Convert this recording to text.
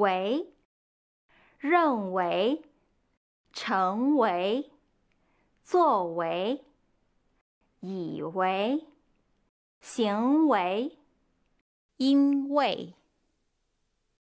为认为成为作为以为行为。因为